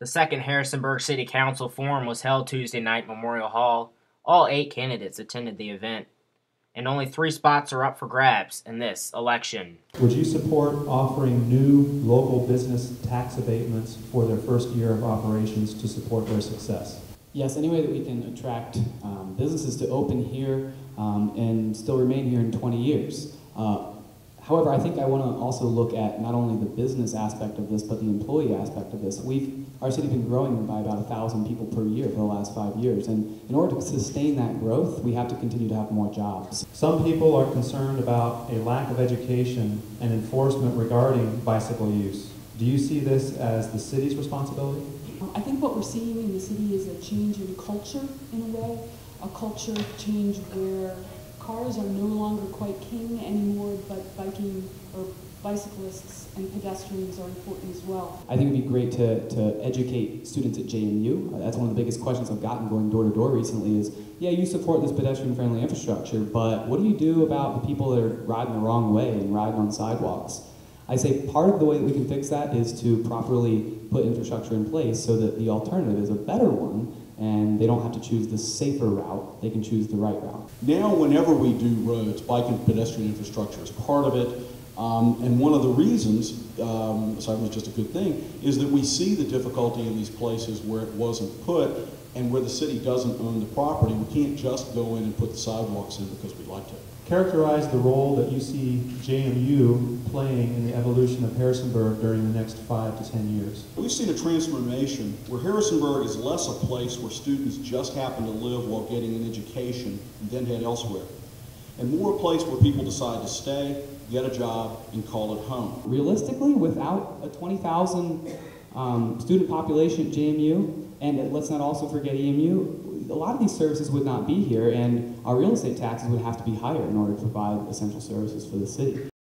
The second Harrisonburg City Council Forum was held Tuesday night at Memorial Hall. All eight candidates attended the event, and only three spots are up for grabs in this election. Would you support offering new local business tax abatements for their first year of operations to support their success? Yes, any way that we can attract um, businesses to open here um, and still remain here in 20 years. Uh, however, I think I want to also look at not only the business aspect of this, but the employee aspect of this. We've our city's been growing by about a thousand people per year for the last five years, and in order to sustain that growth, we have to continue to have more jobs. Some people are concerned about a lack of education and enforcement regarding bicycle use. Do you see this as the city's responsibility? I think what we're seeing in the city is a change in culture in a way, a culture change where cars are no longer quite king anymore, but biking or bicyclists and pedestrians are important as well. I think it'd be great to, to educate students at JMU. That's one of the biggest questions I've gotten going door to door recently is, yeah, you support this pedestrian friendly infrastructure, but what do you do about the people that are riding the wrong way and riding on sidewalks? I say part of the way that we can fix that is to properly put infrastructure in place so that the alternative is a better one and they don't have to choose the safer route, they can choose the right route. Now, whenever we do roads, bike and pedestrian infrastructure is part of it. Um, and one of the reasons, um, so was just a good thing, is that we see the difficulty in these places where it wasn't put and where the city doesn't own the property. We can't just go in and put the sidewalks in because we'd like to. Characterize the role that you see JMU playing in the evolution of Harrisonburg during the next five to ten years. We've seen a transformation where Harrisonburg is less a place where students just happen to live while getting an education and then head elsewhere, and more a place where people decide to stay, get a job, and call it home. Realistically, without a 20,000 um, student population at JMU, and let's not also forget EMU, a lot of these services would not be here, and our real estate taxes would have to be higher in order to provide essential services for the city.